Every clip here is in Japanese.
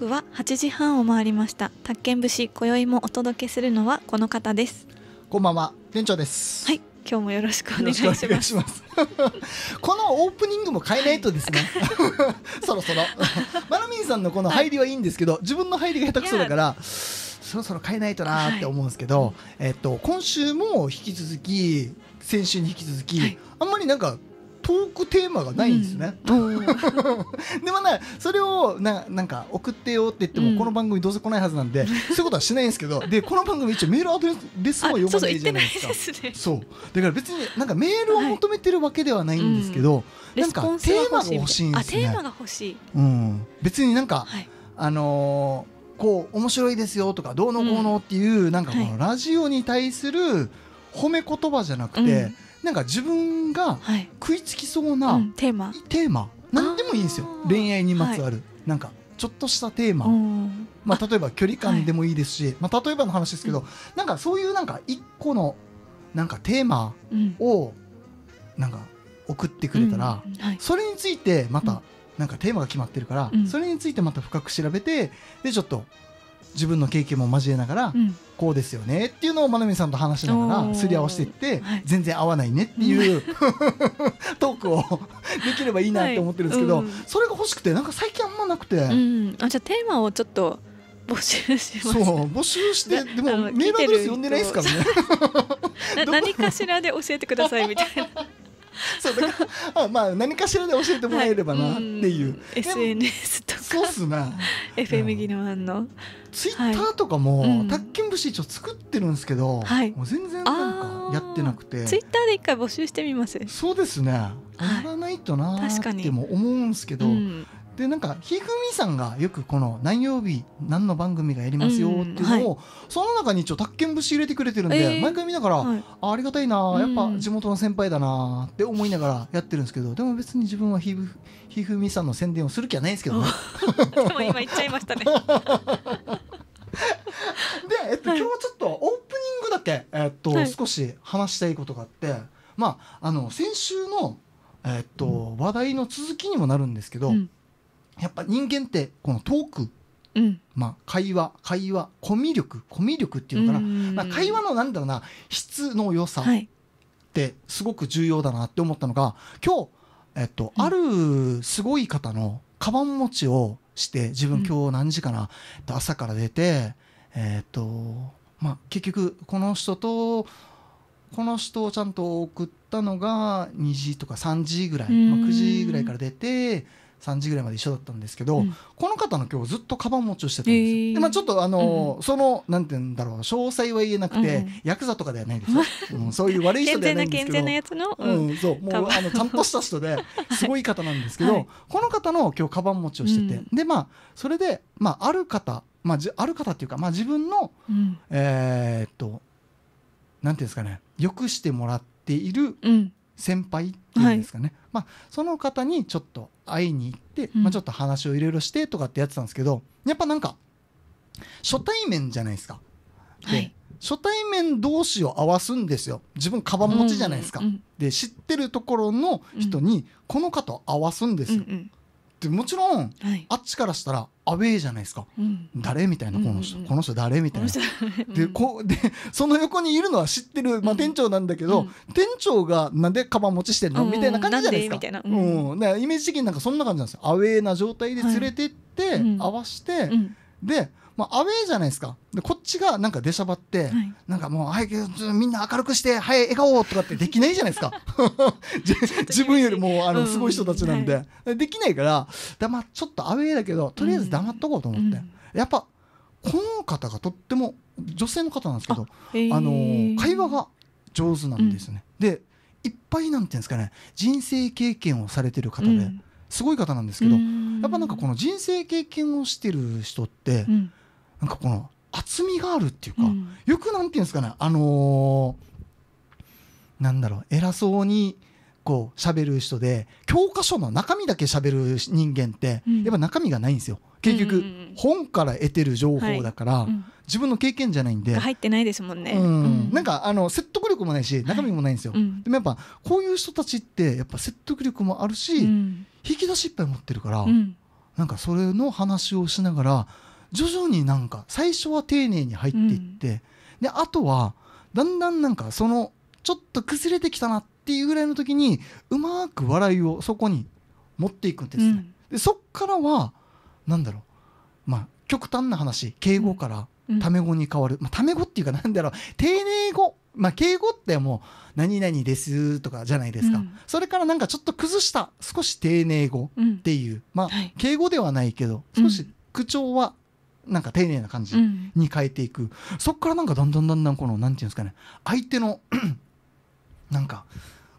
刻は8時半を回りました。宅建節今宵もお届けするのはこの方です。こんばんは。店長です。はい。今日もよろしくお願いします。ま すこのオープニングも変えないとですね。そろそろ。マナミンさんのこの入りはいいんですけど自分の入りが下手くそだからそろそろ変えないとなーって思うんですけど、えっと今週も引き続き先週に引き続き、はい。あんまりなんかトークテーマがないんですね、うん。でもねそれをななんか送ってよって言っても、うんこの番組どうせ来ないはずなんでそういうことはしないんですけどでこの番組一応メールアドレスもあ読まないじゃないいでですか。そう。だから別になんかメールを求めてるわけではないんですけど、なんかテーマがが欲しいんですあテーマね。が欲しいうん、別になんか、はい。あのーこう面白いですよとかどうのこうのっていう、なんかこのラジオに対する褒め言葉じゃなくて、うんなんか自分がはい。食いつきそうな、うんテーマ。テーマ。何でもいいんですよ。恋愛にまつわる、なんかちょっとしたテーマ、うんまあ、例えば距離感でもいいですし、まあ、例えばの話ですけど、なんかそういうなんか一個のなんかテーマうん。をなんか送ってくれたら、うん。はい。それについてまうん。たなんかテーマが決まってるから、うん。それについてまた深く調べてでちょっと自分の経験も交えながら、うん。こうですよねっていうのをまなみさんと話しながらすり合わせていって、はい。全然合わないねっていう、トークをできればいいなって思ってるんですけど、それが欲しくてなんか最近あんまなくて。うん。あじゃあテーマをちょっと募集します。そう募集してでもメールアドレス読んでないですからね。な何かしらで教えてくださいみたいな。そうだからあまあ何かしらで教えてもらえればなっていう。ん。SNS とかそうっすね。FM ギノワンの。ツイッターとかも、うん。宅建節一応作ってるんですけど、はい。もう全然なんかやってなくて。ツイッターで一回募集してみます。そうですね。やらないとなー確かにっても思うんですけど、うんでなんかひふみさんがよくこの何曜日何の番組がやりますよっていうのを、うんその中に一応宅建節入れてくれてるんで、えー。毎回見ながら、はい。あありがたいなやっぱうん地元の先輩だなって思いながらやってるんですけどでも別に自分はひふひふみさんの宣伝をする気はないんですけどね。でも今言っちゃいましたね。で、えっと、今日はちょっとオープニングだけ、えっとはい。少し話したいことがあってまああの先週の、えっと、話題の続きにもなるんですけど、うんやっぱ人間ってこのトーク、うん。まあ、会話会話コミュ力コミュ力っていうのかな、うん。まあ、会話のなんだろうな質の良さ、はい。ってすごく重要だなって思ったのが今日、えっとうん。あるすごい方のカバン持ちをして自分うん。今日何時かな、えっと朝から出てえっとまあ結局この人とこの人をちゃんと送ったのが2時とか3時ぐらい、まあ、うん9時ぐらいから出て3時ぐらいまで一緒だったんですけど、うん。この方の今日ずっとカバン持ちをしてたんですよ。へー。でまあ、ちょっとあの、そのなんて言うんだろう詳細は言えなくて、うんヤクザとかではないですよ、うん、そういう悪い人ではないんですけど。全なやつの、ううんん、そう。もうあのちゃんとした人で すごい方なんですけど、はい。この方の今日カバン持ちをしてて、うん。でまあそれで、まあ、ある方、まあ、じある方っていうか、まあ、自分のうん。えーっとなんていうんですかねよくしてもらっているうん先輩っていうんですかね、まあ、その方にちょっと会いに行って、うん。まあ、ちょっと話をいろいろしてとかってやってたんですけどやっぱなんか初対面じゃないですか。ではい。初対面同士を合わすんですよ。自分カバン持ちじゃないですか。うんで知ってるところの人にこの方を合わすんですよ。うんうんでもちろんはい。あっちからしたらアウェーじゃないですか。うん。誰みたいなこの人、うんうんうん。この人誰みたいな。でこうでその横にいるのは知ってる、まあ、うん。店長なんだけど、うん。店長がなんでカバン持ちしてんの、うん。みたいな感じじゃないですか。なんで？みたいな。うん。うん。だからイメージ的になんかそんな感じなんですよ。アウェーな状態で連れてって、はい。うん。合わして、うん。で、まあ、アウェーじゃないですか。でこっちがなんか出しゃばって、はい。なんかもう、はい、みんな明るくして、はい、笑顔とかってできないじゃないですか。じ自分よりも、あの、うん。すごい人たちなんで。できないから、だまあ、ちょっとアウェーだけど、とりあえず黙っとこうと思って。うん。やっぱ、この方がとっても、女性の方なんですけど、へー。あのー会話が上手なんですね。で、いっぱいなんていうんですかね、人生経験をされてる方で、うん。すごい方なんですけど、うん。やっぱなんかこの人生経験をしてる人って、うんなんかこの厚みがあるっていうか、うん。よくなんていうんですかねあのーなんだろう偉そうにこう喋る人で教科書の中身だけ喋る人間って、うん。やっぱ中身がないんですよ。結局、うんうんうん本から得てる情報だから、うん。自分の経験じゃないんで、が入ってないですもんね。うん。なんか、かあの説得力もないし中身もないんですよ、うん。でもやっぱこういう人たちってやっぱ説得力もあるし、うん。引き出しいっぱい持ってるから、うん。なんかそれの話をしながら徐々になんか最初は丁寧に入っていって、であとはだんだんなんかそのちょっと崩れてきたなっていうぐらいの時にうまく笑いをそこに持っていくんですね。うん。でそっからはなんだろう。まあ極端な話敬語からうん。タメ語に変わる、まあ、タメ語っていうかなんだろう。丁寧語。まあ敬語ってもう何々ですとかじゃないですか、うん。それからなんかちょっと崩した少し丁寧語うんっていう。まあ、はい。敬語ではないけどうん。少し口調はなんか丁寧な感じうん。に変えていく、そっからなんかだんだんだんだんこのなんていうんですかね。相手の なんか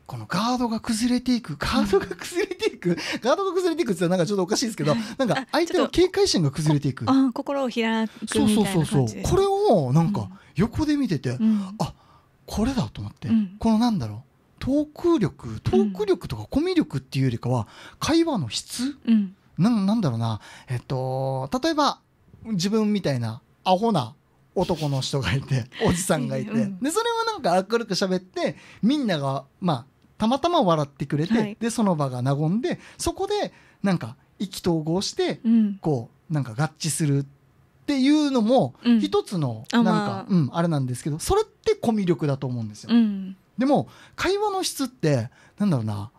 このガードが崩れていく。ガードが崩れていく、ガードが崩れていくって言ったらなんかちょっとおかしいですけどなんか相手の警戒心が崩れていく。あ心を開くそうみたいそうそうそうこれをなんかうん。横で見てて、うん。あこれだと思って、うん。このなんだろう。トーク力トーク力とかコミュ力っていうよりかは会話の質？うん。なんなんだろうな。えっと例えば自分みたいなアホな男の人がいて おじさんがいて、うん。でそれはなんか明るく喋ってみんながまあたまたま笑ってくれて、はい。でその場が和んでそこでなんか意気投合してうん。こうなんか合致するっていうのもうん。一つのあなんか、まあうん、あれなんですけどそれってコミュ力だと思うんですよ。うん。でも会話の質ってなんだろうな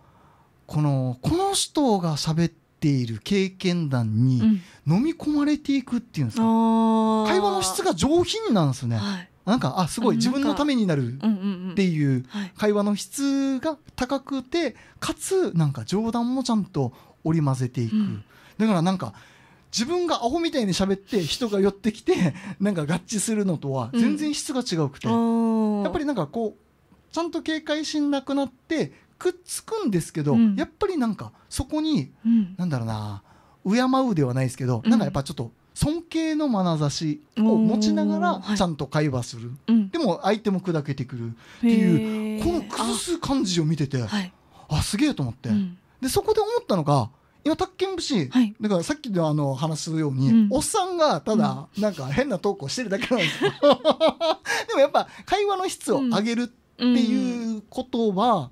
このこの人が喋っている経験談うにん。飲み込まれていくっていうんですか、あ会話の質が上品なんですね。はい。なんかあすごいうん自分のためになるうんうんうんっていうはい。会話の質が高くてかつなんか冗談もちゃんと織り交ぜていく、うん。だからなんか自分がアホみたいに喋って人が寄ってきて なんか合致するのとは全然質が違うくて、あー。やっぱりなんかこうちゃんと警戒心なくなってくっつくんですけど、うん。やっぱりなんかそこにうん。なんだろうな敬うではないですけど、うん。なんかやっぱちょっと尊敬の眼差しを持ちながらちゃんと会話する、うん。でも相手も砕けてくるっていうこの崩す感じを見ててあ,、はい。すげえと思って、うん。でそこで思ったのが今宅建節、はい。だからさっきのあの話すように、うん。おっさんがただなんか変なトークをしてるだけなんですよ。でもやっぱ会話の質を上げるっていうことは、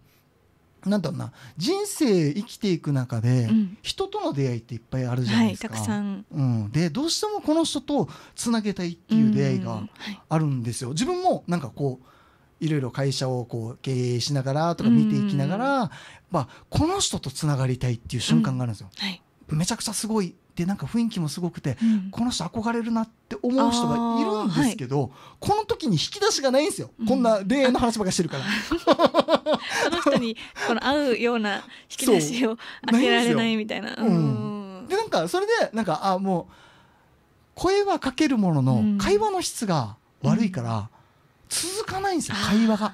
なんだろうな人生生きていく中で、うん。人との出会いっていっぱいあるじゃなはいいですか。たくさん。うん、でどうしてもこの人とつなげたいっていう出会いがうんはい。あるんですよ。自分もなんかこういろいろ会社をこう経営しながらとか見ていきながら、まあ、この人とつながりたいっていう瞬間があるんですよ。はい。めちゃくちゃすごいでなんか雰囲気もすごくてうん。この人憧れるなって思う人がいるんですけど、この時に引き出しがないんですよ、うん。こんな恋愛の話ばっかりしてるから。その人にこの合うような引き出しを開けられないみたいな。ないん。でなんかそれでなんかあもう声はかけるものの、うん。会話の質が悪いから続かないんですよ、会話が。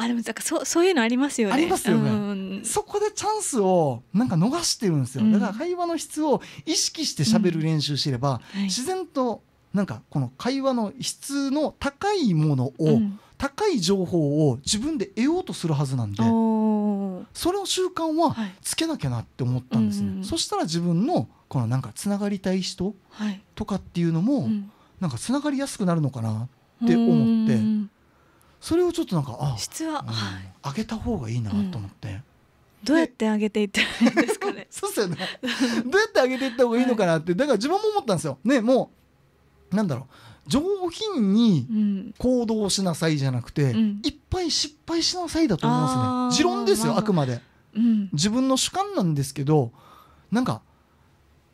あでもなんかそうそういうのありますよね。ありますよね。うん。そこでチャンスをなんか逃してるんですよ、うん。だから会話の質を意識して喋る練習してれば、はい。自然となんかこの会話の質の高いものを、うん。高い情報を自分で得ようとするはずなんでそれを習慣ははい。つけなきゃなって思ったんですね、うんそしたら自分のこのなんかつながりたい人はい。とかっていうのも、うん。なんかつながりやすくなるのかなって思って。うんそれをちょっとなんかあ、質は。上げた方がいいなと思って、どうやって上げていったらいいんですかね？そうっすよね。どうやって上げていった方がいいのかなって。だから自分も思ったんですよ。ねもうなんだろう。上品にうん。行動しなさいじゃなくて、うん。いっぱい失敗しなさいだと思いますね。持論ですよ、まあくまで。うん。自分の主観なんですけどなんか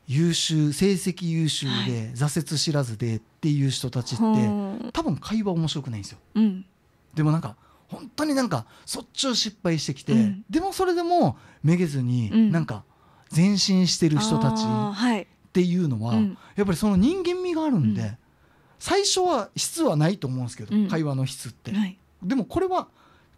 優秀成績優秀はで挫折知らずでっていう人たちって、多分会話面白くないんですよ。うん。でもなんか本当になんかそっちを失敗してきて、うん。でもそれでもめげずに、うん。なんか前進してる人たち。っていうのは、うん。やっぱりその人間味があるんで、うん。最初は質はないと思うんですけど、うん。会話の質って、はい。でもこれは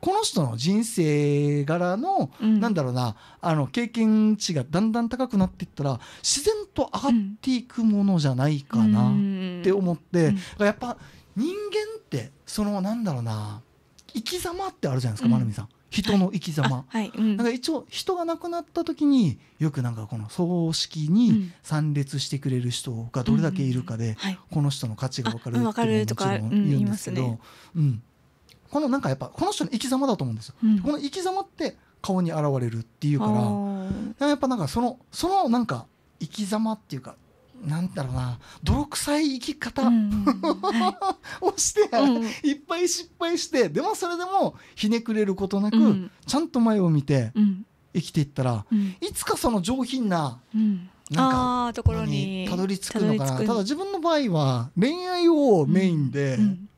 この人の人生柄の、うん。なんだろうなあの経験値がだんだん高くなっていったら自然と上がっていくものじゃないかなって思って、うん。だからやっぱ人間ってそのなんだろうな生き様ってあるじゃないですか、うん。まなみさん。人の生き様、あはい。うん。なんか一応人が亡くなった時によくなんかこの葬式うにん。参列してくれる人がどれだけいるかで、はい。この人の価値が分かるってももちろんん言うんですけど、言いますね。うん。このなんかやっぱこの人の生き様だと思うんですよ。うん。この生き様って顔に現れるっていうからやっぱなんかそのそのなんか生き様っていうかなんだろうな泥臭い生き方うん をして、いうんいっぱい失敗してでもそれでもひねくれることなく、うん。ちゃんと前を見てうん。生きていったらうん。いつかその上品なうん。なんかところにたどり着くのかな。ただ自分の場合は恋愛をメインで、うん。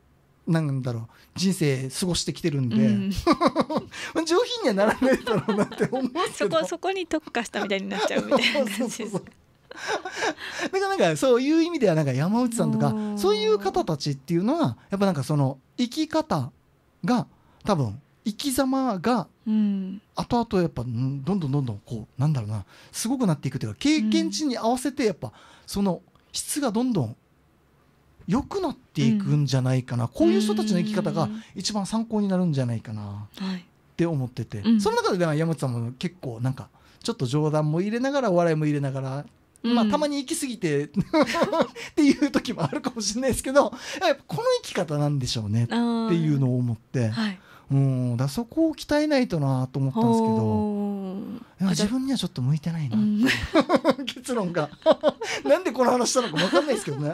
なんだろう人生過ごしてきてるんで、うん。上品にはならないだろうなって思うそこそこに特化したみたいになっちゃうみたいな感じですそうそうそうだからなんかそういう意味ではなんか山内さんとかうん。そういう方たちっていうのはやっぱなんかその生き方が多分生き様がうん。後々やっぱんどんどんどんどんこうなんだろうなすごくなっていくというか経験値に合わせてやっぱその質がどんどん良くなっていくんじゃないかな、こういう人たちの生き方が一番参考になるんじゃないかなはい。って思ってて、うん。その中では山内さんも結構なんかちょっと冗談も入れながらお笑いも入れながら、まあたまにに行き過ぎて っていう時もあるかもしれないですけどやっぱこの生き方なんでしょうねっっていうのを思って、はい。うん。だそこを鍛えないとなと思ったんですけど自分にはちょっと向いてないな、うん。結論が。なんでこの話したのか分かんないですけどね。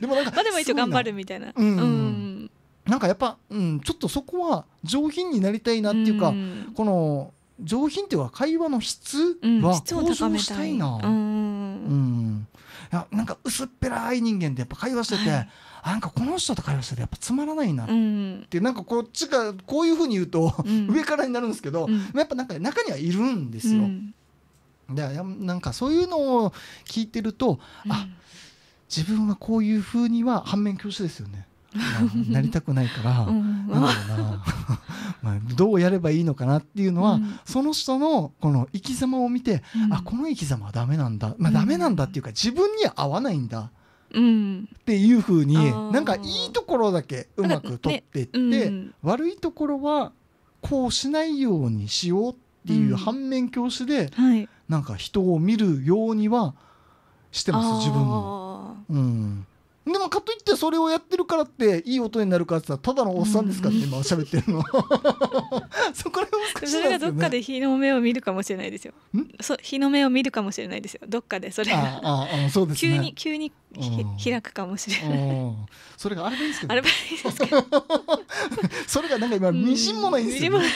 でもなんかまあでも一応頑張るみたいな。うん。うん。なんかやっぱ、うん、ちょっとそこは上品になりたいなっていうか、ん。この上品っていうか会話の質うん。は向上高めい。したいな。ううんやなんか薄っぺらい人間ってやっぱ会話してて、はい。あなんかこの人と会話しててやっぱつまらないなっうん。て、なんかこっちがこういうふうに言うと、うん。上からになるんですけど、うん。やっぱなんか中にはいるんですよ。うん。でやなんかそういうのを聞いてると、あ自分はこういうふうには反面教師ですよね。まあなりたくないから、うん。なんだろうな。まあどうやればいいのかなっていうのは、うん。その人のこの生き様を見て、うん。あこの生き様はダメなんだ、まあ、うん。ダメなんだっていうか自分には合わないんだ。うん。っていうふうになんかいいところだけうまく取っていって、うん。悪いところはこうしないようにしようっていううん。反面教師ではい。なんか人を見るようにはしてます自分も。あうんでもかといってそれをやってるからっていい音になるかって言ったらただのおっさんですからね、今喋ってるの。そこら辺難しいーそれがどっかでで日の目を見るかもしれないですよ。ん？そう日の目を見るかもしれないですよ。どっかでそれ。あがあああそうですね。急に急に開くかもしれない。うん。それがあればいいですけどあればいいですけど。それがなんか今みじんもないんですよ、ね。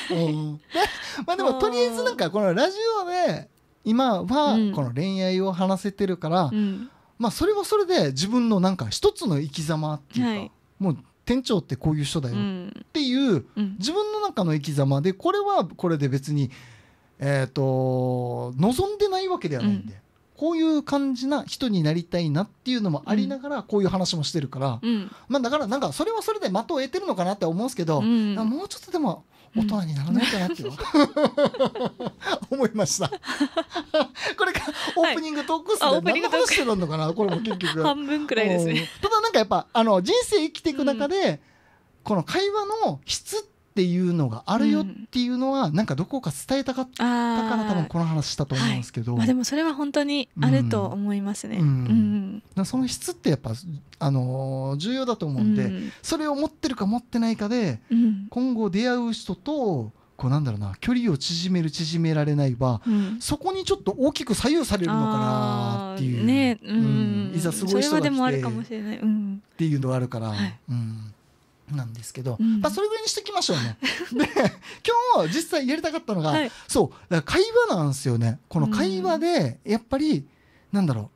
まあでもとりあえずなんかこのラジオで今はうん。この恋愛を話せてるから、うんまあそれはそれで自分のなんか一つの生き様っていうか、はい。もう店長ってこういう人だよっうんていううん。自分の中の生き様でこれはこれで別にえっ、と望んでないわけではないんで、こういう感じな人になりたいなっていうのもありながらこういう話もしてるから、うん。まあだからなんかそれはそれで的を得てるのかなって思うんですけど、うん。もうちょっとでも大人にならないかなっていう。の は思いました。これがオープニングトークスであオープニングトーク。何の話してたのかな？これも結局。半分くらいですうん。ねただなんかやっぱあの人生生きていく中で、この会話の質っていうのがあるよっていうのは、なんかどこか伝えたかったあから多分あこの話したと思うんですけど、まあでもそれは本当にあると思いますね。うん。うん。その質ってやっぱ、あのー重要だと思うんで、うん。それを持ってるか持ってないかでうん。今後出会う人とこうなんだろうな距離を縮める縮められないはうん。そこにちょっと大きく左右されるのかなっていう。ね。うん。うん。いざすごい人それはでもあが来てるかもしれない。うん。っていうのがあるから、はい。うん、なんですけど、うん。まあ、それぐらいにしときましょうね。で今日実際やりたかったのが、はい。そう会話なんですよね。この会話でやっぱりなんだろ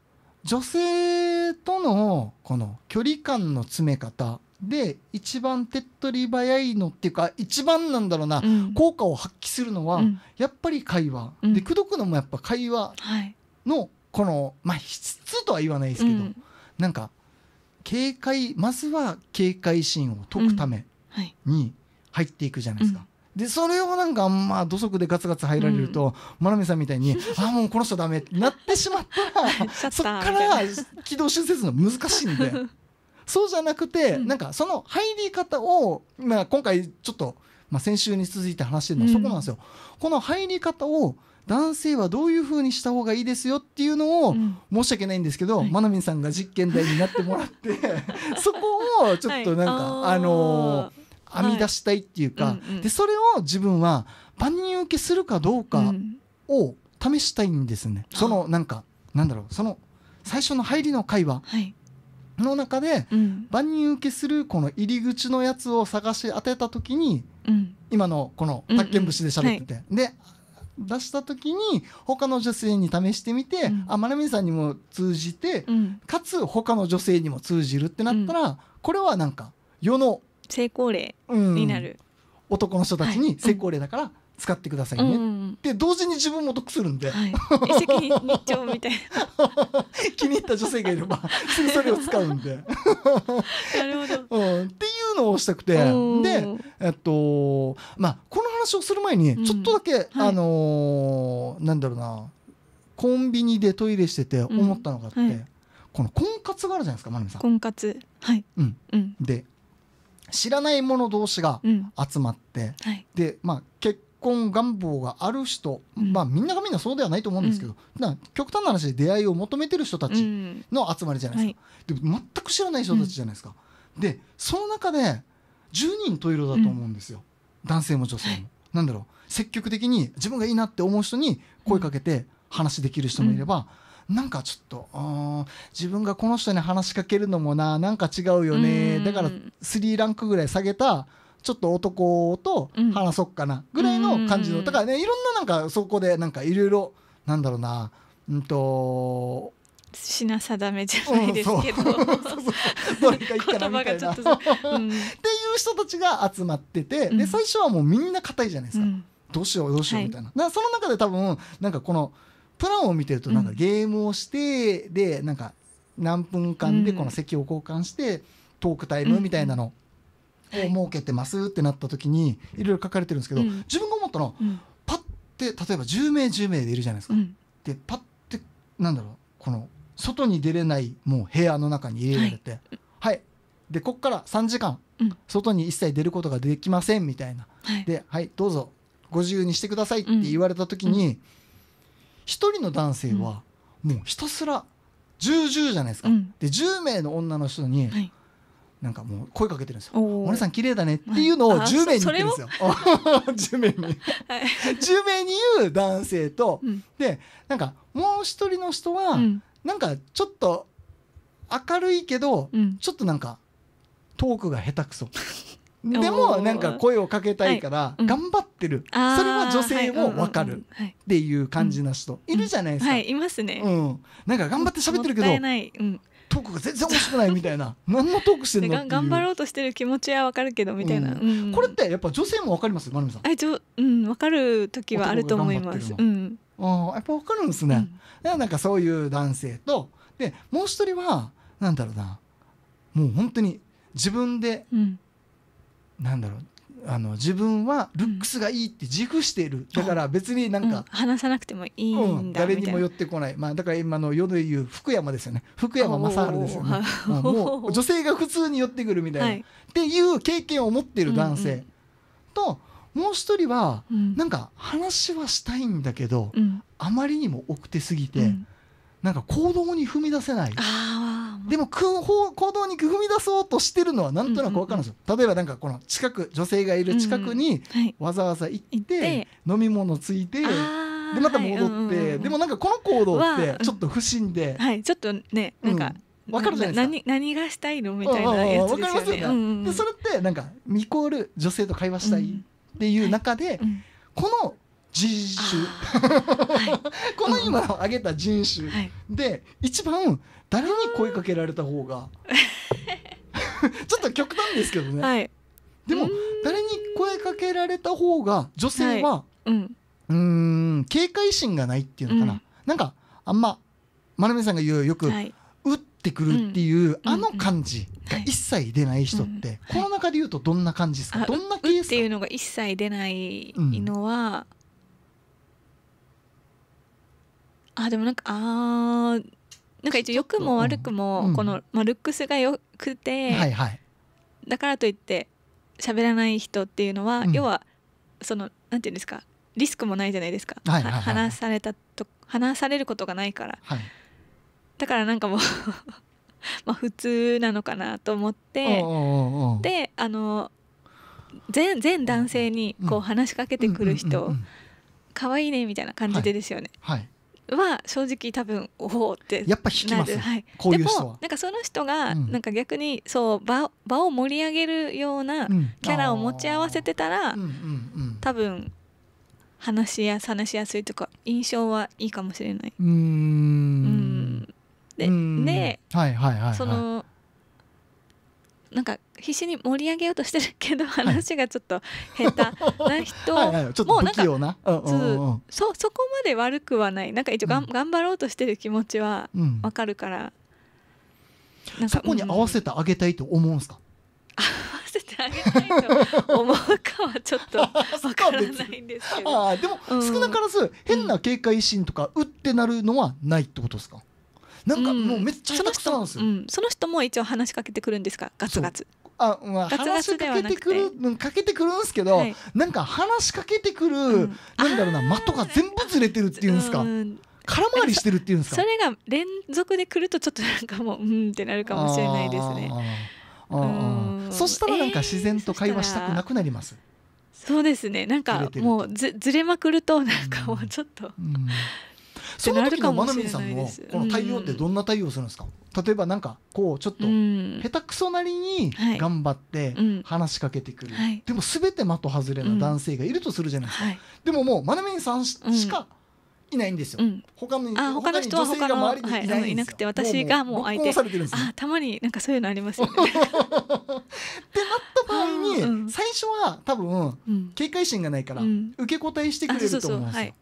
う女性とのこの距離感の詰め方で一番手っ取り早いのっていうか一番なんだろうな、うん。効果を発揮するのは、うん。やっぱり会話、うん。で口説くのもやっぱ会話はい。のこのまあ質とは言わないですけど、うん。なんか警戒まずは警戒心を解くためはい。に入っていくじゃないですか。でそれをなんかまあ土足でガツガツ入られると、真鍋さんみたいに「あもうこの人ダメ」ってなってしまったら そっからな軌道修正するの難しいんで。そうじゃなくて、うん。なんかその入り方を、まあ、今回ちょっと、まあ、先週に続いて話してるのはそこなんですよ。この入り方を男性はどういうふうにした方がいいですよっていうのを、うん。申し訳ないんですけど、はい。まなみんさんが実験台になってもらって そこをちょっとなんか、はい。あのーー。編み出したいっていうか、はい。うんうんでそれを自分は万人受けするかどうかうん。を試したいんですね。そのなんかなんだろうその最初の入りの会話はい。の中でうん。万人受けするこの入り口のやつを探し当てた時にうん。今のこの宅建節で喋ってて、で出した時に他の女性に試してみて、うん。あまなみさんにも通じて、うん。かつ他の女性にも通じるってなったら、これはなんか世の、成功例うん。になる、男の人たちに成功例だから使ってくださいね、うんうんで同時に自分も得するんで、はい、一石二鳥みたい 気に入った女性がいれば すぐそれを使うんで、ななるほど。うん、っていうのをしたくて。でえっとまあこの話をする前にうん。ちょっとだけ、あのーなんだろうなコンビニでトイレしてて思ったのがあって、うんはい。この婚活があるじゃないですかまなみさん。婚活。はい。うん、うん。で知らない者同士がうん。集まってはい。で、まあ、結婚願望がある人、うん。まあ、みんながみんなそうではないと思うんですけど、な極端な話で出会いを求めてる人たうちん。の集まりじゃないですか。で全く知らない人たちじゃないですか。でその中で10人十色だと思うんですよ、男性も女性も。はいなんだろう積極的に自分がいいなって思う人に声かけて話できる人もいれば、なんかちょっと自分がこの人に話しかけるのもななんか違うよね、うん。だから3ランクぐらい下げたちょっと男と話そっかなぐらいの感じの、うんだからねいろんななんかそこでなんかいろいろなんだろうなうんと品定めじゃないですけど、がいいかな言葉みたいな。がちょっとっていう。う。ん人たちが集まってて、う。んで最初はもう。みんな硬いじゃないですか、う。んどう。しよう。どう。しよう。はいみたいな、だからその中で多分なんかこのプランを見てるとなんかう。んゲームをして、でなんか何分間でう。んこの席を交換してトークタイムみたいなのをはい設けてますってなった時にいろいろ書かれてるんですけど、う。ん自分が思ったのはう。んパッて例えば10名10名でいるじゃないですか、う。んでパッてなんだろう。この外に出れないもう部屋の中に入れられてはい、でこっから3時間、うん。外に一切出ることができませんみたいな。はい。ではいどうぞご自由にしてくださいって言われた時に一、人の男性はもうひたすら10、10じゃないですか、うん。で10名の女の人にはい。なんかもう声かけてるんですよ。お姉さん綺麗だねっていうのをはい。あ10名に言ってるんですよ。10 名に。はい。10名に言う男性と、うん。でなんかもう一人の人は、うんなんかちょっと明るいけど、うん。ちょっとなんかトークが下手くそ。でもなんか声をかけたいからはい。うん。頑張ってる、あーそれは女性もわかるっはい。うんうん。うんはいていう感じな人、いるじゃないですか、はいいますね、うん、なんか頑張って喋ってるけどトークが全然面白くないみたいな。何のトークしてんでの頑張ろうとしてる気持ちはわかるけどみたいな、ううん。これってやっぱ女性もわかります？まなみさん。あ一応うんわかる時はあると思います。男がうやっぱわかるんですね、うん。なんかそういう男性と。でもう一人はなんだろうな。もう本当に自分でうん。なんだろう。あの自分はルックスがいいって自負している、だから別になんうん。か、話さなくてもいいうん。んだみたいな。誰にも寄ってこない。まあだから今の世で言う福山ですよね。福山雅治ですよね。おーうんもう女性が普通に寄ってくるみたいな、はい。っていう経験を持っている男性、ともう一人はうん。なんか話はしたいんだけど、うん。あまりにも奥手すぎて、うん。なんか行動に踏み出せない。でも行動に踏み出そうとしてるのはなんとなく分かるんですよ、例えばなんかこの近く女性がいる近くにはい。わざわざ行って,、飲み物ついてでまた戻って、はいうんうんうん。でもなんかこの行動ってはちょっと不審で、はいちょっとねなんか、わかるじゃないですか。何何がしたいのみたいなやつわですよね。それってなんかイコール女性と会話したいっていう中で、うん。この人種 この今挙げた人種はい。で一番誰に声かけられた方が ちょっと極端ですけどね、はい。でもうん。誰に声かけられた方が女性は、うん。うーん警戒心がないっていうのかな、うん。なんかあんままなみさんが言うよく、はい。打ってくるっていう、うんあの感じが一切出ない人って、うんこの中で言うとどんな感じですか、あどんなケうースか？っていうのが一切出ないのは、あでもなんかあーなんか一応良くも悪くも、うん。この、まあ、ルックスが良くて、はいはい。だからといって喋らない人っていうのは、うん。要はそのなんていうんですかリスクもないじゃないですか、はいはいはいはい。話されたと話されることがないから。はい。だからなんかもう まあ普通なのかなと思って。であの全全男性にこううん。話しかけてくる人可愛いねみたいな感じでですよね、はい。は正直多分おおってやっぱ引きますなる、はい、こういう人は。でもなんかその人がうん。なんか逆にそう場場を盛り上げるようなうん。キャラを持ち合わせてたらうん。多分話しや話しやすいとか印象はいいかもしれない。うーん。うんでうん。ではいはいはいはい。そのなんか必死に盛り上げようとしてるけど話がちょっと下手な人 はいはいちょっと不もうな。んか器用なうん。うそそこまで悪くはない。なんか一応がん、うん。頑張ろうとしてる気持ちはうん。わかるから。なんかそこに合わせてあげたいと思うんですか？合わせてあげたいと思うかはちょっと わからないんですけど。ああでもうん。少なからず変な警戒心とかうってなるのはないってことですか？なんかうん。もうめっちゃ下手くそなんですよ。その人,、うん、その人も一応話しかけてくるんですか？ガツガツ。あまあガツガ話しかけてくるうんかけてくるんですけどはい。なんか話しかけてくるうん。なんだろうな的が全部ずれてるっていうんですか。ん空回りしてるっていうんですか。それが連続で来るとちょっとなんかもううんってなるかもしれないですね。そしたらなんか自然と会話したくなくなります、そうですね。なんかもうずずれまくるとなんかもうちょっと、うんその時のまなみんさんのこの対応ってどんな対応するんですか、例えばなんかこうちょっとうん。下手くそなりにはい。頑張ってうん。話しかけてくる、はい。でも全て的外れな男性がいるとするじゃないですか、はい、でももうまなみんさん。しかいないんですよ、うん、他にあ他の人は他に女性が周りにいないんですよ、はいいなくて私がもう相手ロックオンされてるんであたまになんかそういうのありますよね、ってなった場合に、うん最初は多分うん。警戒心がないからうん。受け答えしてくれると思うんですよ、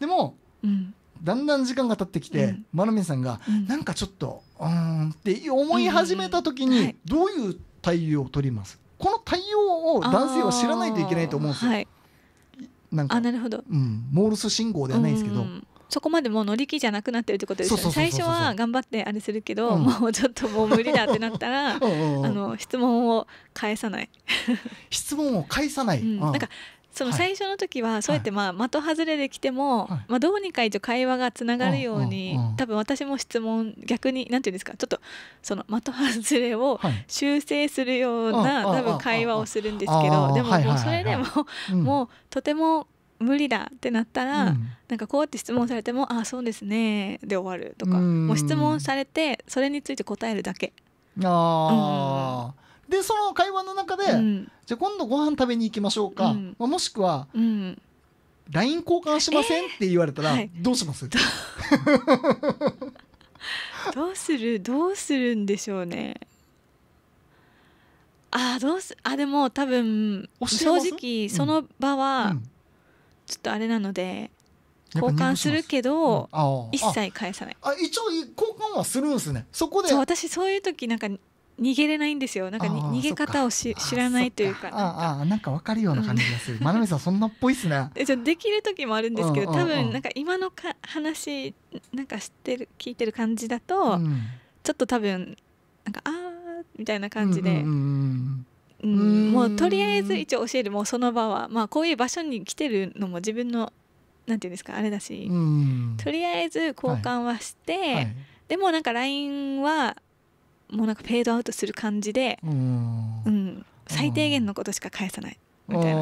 でもうんだんだん時間が経ってきて、うん。まなみんさんがうん。なんかちょっとうーんって思い始めた時にどういう対応を取ります？この対応を男性は知らないといけないと思うんですよ。はい、なんかあなるほど。うん、モールス信号ではないですけど、うん。そこまでもう乗り気じゃなくなってるってことですよね。最初は頑張ってあれするけど、うん。もうちょっともう無理だってなったら あの質問を返さない、質問を返さない、うん。なんかそのはい。最初の時はそうやってまあ的外れできても、はい。まあ、どうにか一応会話がつながるように、うんうんうん多分私も質問逆になんていうんですかちょっとその的外れをはい。修正するよううんうんなうん。多分会話をするんですけどでももうそれでもうん。もうとても無理だってなったら、うん。なんかこうやって質問されても「ああそうですね」で終わるとかうん。もう質問されてそれについて答えるだけ。あーでその会話の中で、うん。じゃあ今度ご飯食べに行きましょうか、うん。まあもしくはうん。LINE 交換しません、って言われたらはい。どうします、どうする？どうするんでしょうね。あーどうすあでも多分正直その場うはん。ちょっとあれなので、交換するけど、あー。一あ切返さない。あ一応交換はするんですね。そこで私そういう時なんか逃げれないんですよ。なんか逃げ方をし知らないというかあなんか。ああなんかわかるような感じがする、まなみさんそんなっぽいっすね。でちょできる時もあるんですけど多分なんか今のか話なんか知ってる聞いてる感じだと、うん。ちょっと多分なんかあーみたいな感じで、もうとりあえず一応教えるもうその場は。まあこういう場所に来てるのも自分のなんていうんですかあれだし、とりあえず交換はして、はい。でもなんか LINE はもうなんかフェードアウトする感じで、うん。うん、最低限のことしか返さない。みたいな。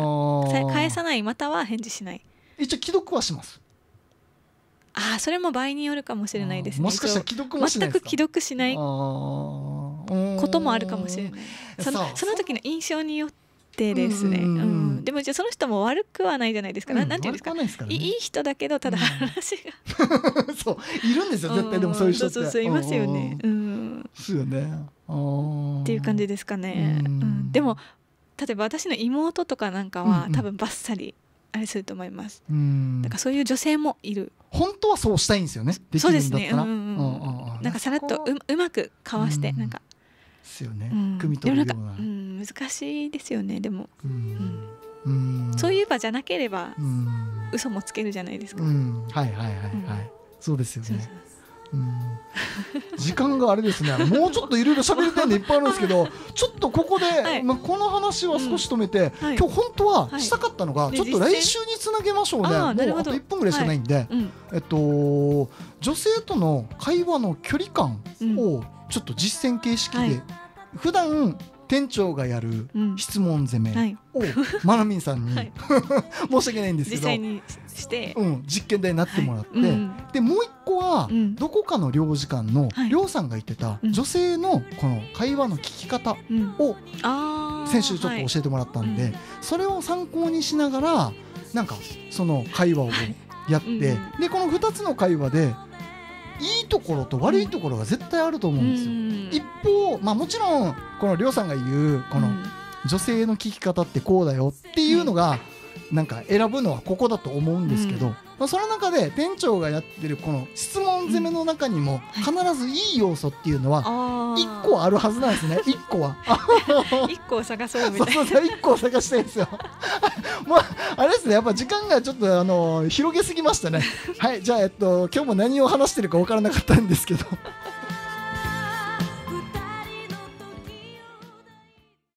さ返さないまたは返事しない。一応既読はします？ああそれも場合によるかもしれないですね。もしかしたら既読も全く既読しないここともあるかもしれない。そのその時の印象によってですね、うんでもじゃあその人も悪くはないじゃないですか、ななんていうんですか。ね。いいい人だけどただうん。話が、そういるんですよ絶対。でもそういう人って。そうそういますよね、うんうん、そうよね。っっていう感じですかね、うん。うん。でも例えば私の妹とかなんかは、うんうん。多分バッサリあれすると思います。うん。だからそういう女性もいる、本当はそうしたいんですよね。できそうでするんだったら。ねうんうん。うんうんうん。なんかさらっとううまくかわして、うん。なんか、ですよね。うん。汲み取るような。うん、難しいですよね。でも、うんうん。うんそういう場じゃなければうん。嘘もつけるじゃないですか、うん。はいはいはいはい。うん。そうですよね。うん。時間があれですね。もうちょっといろいろ喋りたいのいっぱいあるんですけど ちょっとここで、い。まあ、この話は少し止めて、はい。今日本当ははい。したかったのが、ねちょっと来週につなげましょうね、もうあとほど。1分ぐらいしかないんで、うん。えっと、女性との会話の距離感うん。をちょっと実践形式で、はい。普段店長がやるうん。質問攻めはい。をまなみんさんに、はい。申し訳ないんですけど、実際にして、うん、実験台になってもらって、はい。うん。でもう一個は、うん。どこかの領事館のはい。領さんが言ってたうん。女性のこの会話の聞き方うん。を先週ちょっと教えてもらったんで、はいそれを参考にしながらなんかその会話をやって、うんでこの2つの会話でいいところと悪いところが絶対あると思うんですよ。うん。一方、まあ、もちろんこの亮さんが言うこのうん。女性の聞き方ってこうだよっていうのがなんか選ぶのはここだと思うんですけど、うんまあ、その中で店長がやってるこの質問攻めの中にも必ずいい要素っていうのはあ1個あるはずなんですね 1個は。一個を探そうみたいそうそうそう1個を探したいんですよ。もうあれですねやっぱ時間がちょっとあの広げすぎましたね。はいじゃあえっと今日も何を話してるか分からなかったんですけど